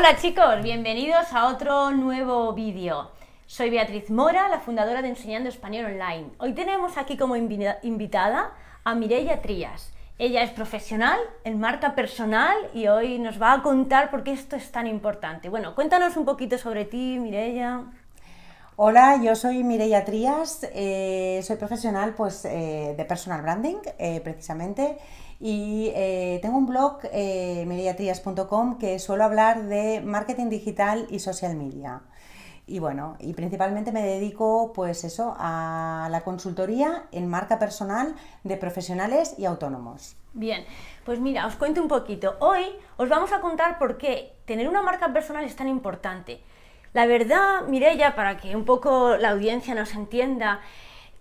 Hola chicos, bienvenidos a otro nuevo vídeo. Soy Beatriz Mora, la fundadora de Enseñando Español Online. Hoy tenemos aquí como invitada a Mireia Trías. Ella es profesional en marca personal y hoy nos va a contar por qué esto es tan importante. Bueno, cuéntanos un poquito sobre ti, Mireia. Hola, yo soy Mireia Trías, eh, soy profesional pues, eh, de personal branding, eh, precisamente, y tengo un blog, mireiatrías.com, que suelo hablar de marketing digital y social media. Y bueno, y principalmente me dedico pues eso a la consultoría en marca personal de profesionales y autónomos. Bien, pues mira, os cuento un poquito. Hoy os vamos a contar por qué tener una marca personal es tan importante. La verdad, Mireya, para que un poco la audiencia nos entienda,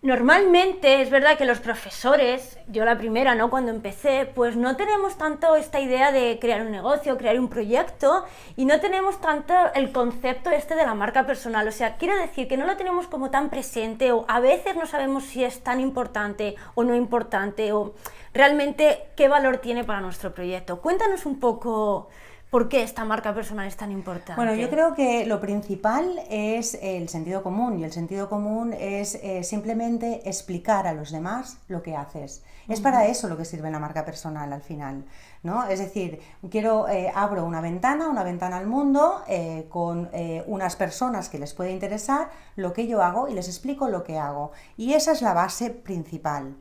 Normalmente es verdad que los profesores, yo la primera, ¿no? Cuando empecé, pues no tenemos tanto esta idea de crear un negocio, crear un proyecto y no tenemos tanto el concepto este de la marca personal. O sea, quiero decir que no lo tenemos como tan presente o a veces no sabemos si es tan importante o no importante o realmente qué valor tiene para nuestro proyecto. Cuéntanos un poco ¿Por qué esta marca personal es tan importante? Bueno, yo creo que lo principal es el sentido común y el sentido común es eh, simplemente explicar a los demás lo que haces. Es para eso lo que sirve la marca personal al final, ¿no? Es decir, quiero eh, abro una ventana, una ventana al mundo eh, con unas personas que les puede interesar lo que yo hago y les explico lo que hago y esa es la base principal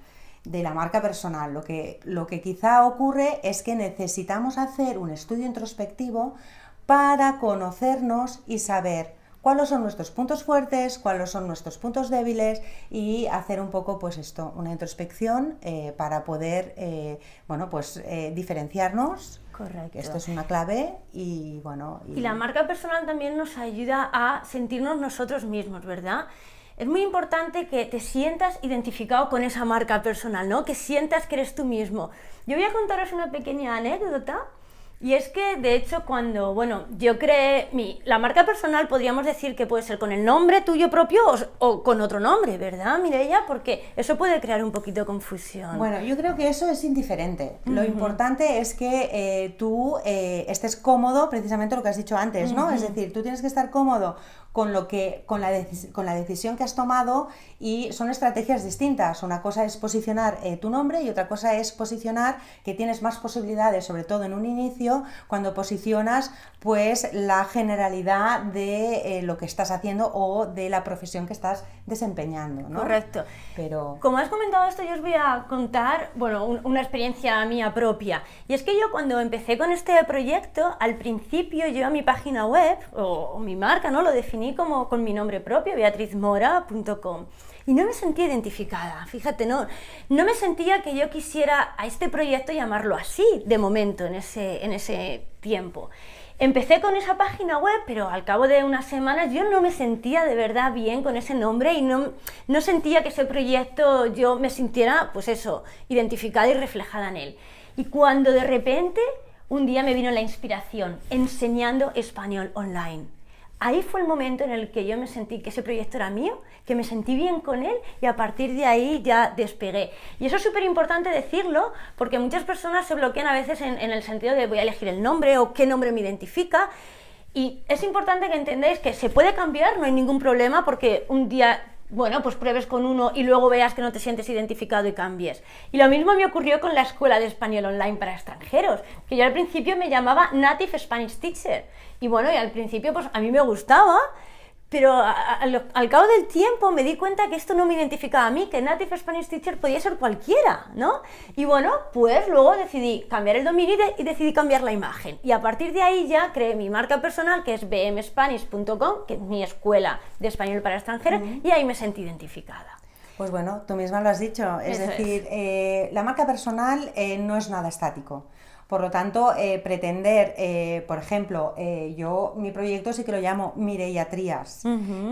de la marca personal. Lo que, lo que quizá ocurre es que necesitamos hacer un estudio introspectivo para conocernos y saber cuáles son nuestros puntos fuertes, cuáles son nuestros puntos débiles y hacer un poco pues esto, una introspección eh, para poder eh, bueno pues eh, diferenciarnos. Correcto. Esto es una clave y bueno. y la marca personal también nos ayuda a sentirnos nosotros mismos, ¿verdad? Es muy importante que te sientas identificado con esa marca personal, ¿no? Que sientas que eres tú mismo. Yo voy a contaros una pequeña anécdota y es que, de hecho, cuando, bueno, yo creé mi, la marca personal, podríamos decir que puede ser con el nombre tuyo propio o, con otro nombre, ¿verdad, Mireia? Porque eso puede crear un poquito de confusión. Bueno, yo creo que eso es indiferente. Lo importante es que eh, tú eh, estés cómodo, precisamente lo que has dicho antes, ¿no? Es decir, tú tienes que estar cómodo con, lo que, con, la, con la decisión que has tomado y son estrategias distintas. Una cosa es posicionar eh, tu nombre y otra cosa es posicionar que tienes más posibilidades, sobre todo en un inicio, cuando posicionas pues la generalidad de eh, lo que estás haciendo o de la profesión que estás desempeñando. Correcto. Pero... Como has comentado esto, yo os voy a contar bueno, una experiencia mía propia. Y es que yo cuando empecé con este proyecto, al principio yo a mi página web o, o mi marca, ¿no? Lo definí como con mi nombre propio, beatrizmora.com. Y no me sentía identificada, fíjate, no, no me sentía que yo quisiera a este proyecto llamarlo así, de momento, en ese, en ese tiempo. Empecé con esa página web, pero al cabo de unas semanas yo no me sentía de verdad bien con ese nombre y no, no sentía que ese proyecto yo me sintiera, pues eso, identificada y reflejada en él. Y cuando de repente un día me vino la inspiración, enseñando español online ahí fue el momento en el que yo me sentí que ese proyecto era mío, que me sentí bien con él y a partir de ahí ya despegué. Y eso es súper importante decirlo porque muchas personas se bloquean a veces en, en, el sentido de voy a elegir el nombre o qué nombre me identifica. Y es importante que entendáis que se puede cambiar, no hay ningún problema porque un día bueno, pues pruebes con uno y luego veas que no te sientes identificado y cambies. Y lo mismo me ocurrió con la escuela de español online para extranjeros, que yo al principio me llamaba Native Spanish Teacher. Y bueno, y al principio pues a mí me gustaba, pero al cabo del tiempo me di cuenta que esto no me identificaba a mí, que Native Spanish Teacher podía ser cualquiera, ¿no? Y bueno, pues luego decidí cambiar el dominio y, decidí cambiar la imagen. Y a partir de ahí ya creé mi marca personal, que es bmspanish.com, que es mi escuela de español para extranjeros, y ahí me sentí identificada. Pues bueno, tú misma lo has dicho, es decir, eh, la marca personal eh, no es nada estático. Por lo tanto, eh, pretender, eh, por ejemplo, eh, yo mi proyecto sí que lo llamo Mireia Trías,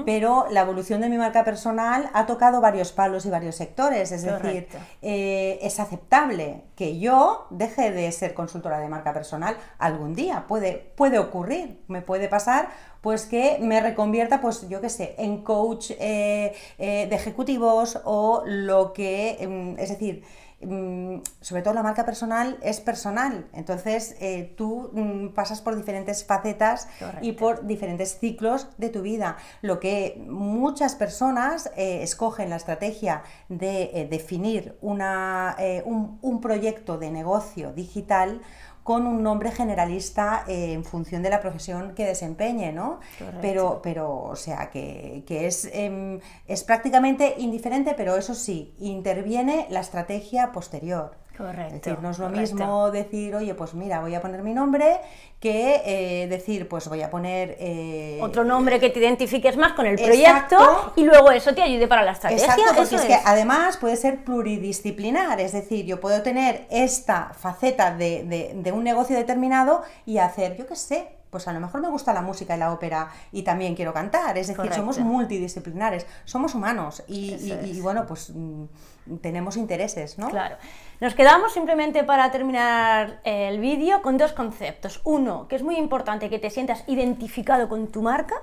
pero la evolución de mi marca personal ha tocado varios palos y varios sectores, es decir, es aceptable que yo deje de ser consultora de marca personal. Algún día, puede, puede ocurrir, me puede pasar pues que me reconvierta, pues yo qué sé, en coach eh, eh, de ejecutivos o lo que, em, es decir, em, sobre todo la marca personal es personal, entonces eh, tú mm, pasas por diferentes facetas y por diferentes ciclos de tu vida. Lo que muchas personas escogen la estrategia de definir una, un, un proyecto de negocio digital con un nombre generalista eh, en función de la profesión que desempeñe, ¿no? Pero, pero, o sea, que, es, em, es prácticamente indiferente, pero eso sí, interviene la estrategia posterior. Correcto. Es decir, no es lo mismo decir, oye, pues mira, voy a poner mi nombre, que eh, decir, pues voy a poner... Eh, Otro nombre que te identifiques más con el proyecto y luego eso te ayude para la estrategia. Exacto, porque es, que además puede ser pluridisciplinar, es decir, yo puedo tener esta faceta de, de un negocio determinado y hacer, yo qué sé, pues a lo mejor me gusta la música y la ópera y también quiero cantar. Es decir, somos multidisciplinares, somos humanos y, bueno, pues mm, tenemos intereses, ¿no? Claro. Nos quedamos simplemente para terminar el vídeo con dos conceptos. Uno, que es muy importante que te sientas identificado con tu marca,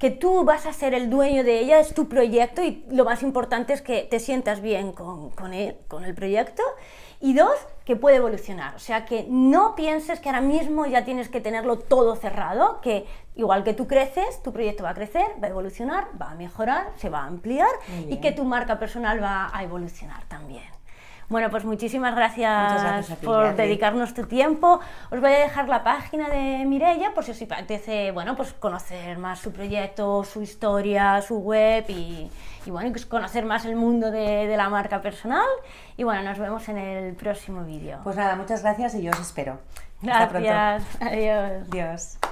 que tú vas a ser el dueño de ella, es tu proyecto y lo más importante es que te sientas bien con, con, el, con el proyecto. Y dos, que puede evolucionar. O sea, que no pienses que ahora mismo ya tienes que tenerlo todo cerrado, que igual que tú creces, tu proyecto va a crecer, va a evolucionar, va a mejorar, se va a ampliar y que tu marca personal va a evolucionar también. Bueno, pues muchísimas gracias, por dedicarnos tu tiempo. Os voy a dejar la página de Mirella por si os apetece, bueno, pues conocer más su proyecto, su historia, su web y, bueno, conocer más el mundo de, de, la marca personal. Y bueno, nos vemos en el próximo vídeo. Pues nada, muchas gracias y yo os espero. Gracias. Adiós. Adiós.